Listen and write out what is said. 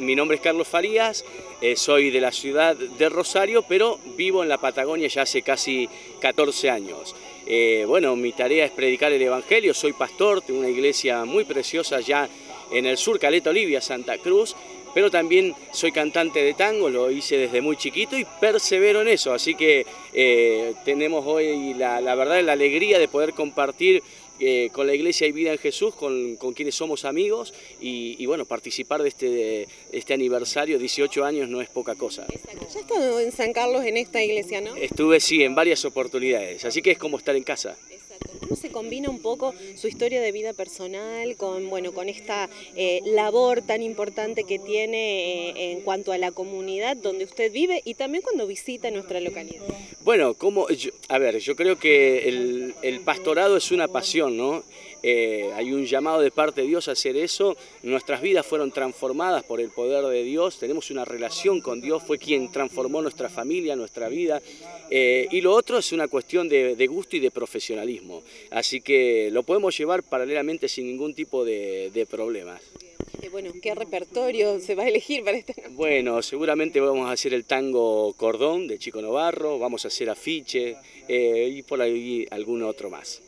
Mi nombre es Carlos Farías, eh, soy de la ciudad de Rosario, pero vivo en la Patagonia ya hace casi 14 años. Eh, bueno, mi tarea es predicar el Evangelio, soy pastor, tengo una iglesia muy preciosa ya en el sur, Caleta Olivia, Santa Cruz, pero también soy cantante de tango, lo hice desde muy chiquito y persevero en eso, así que eh, tenemos hoy la, la verdad la alegría de poder compartir eh, con la Iglesia y Vida en Jesús, con, quienes somos amigos y, bueno, participar de este, este aniversario, 18 años no es poca cosa. ¿Ya estado en San Carlos en esta iglesia, no? Estuve, sí, en varias oportunidades, así que es como estar en casa. ¿Cómo se combina un poco su historia de vida personal con, bueno, con esta eh, labor tan importante que tiene eh, en cuanto a la comunidad donde usted vive y también cuando visita nuestra localidad? Bueno, como, a ver, yo creo que el, el pastorado es una pasión, ¿no? Eh, hay un llamado de parte de Dios a hacer eso, nuestras vidas fueron transformadas por el poder de Dios, tenemos una relación con Dios, fue quien transformó nuestra familia, nuestra vida, eh, y lo otro es una cuestión de, gusto y de profesionalismo, así que lo podemos llevar paralelamente sin ningún tipo de, problemas. Eh, bueno, ¿qué repertorio se va a elegir para este Bueno, seguramente vamos a hacer el tango Cordón de Chico Novarro, vamos a hacer afiche y por ahí algún otro más.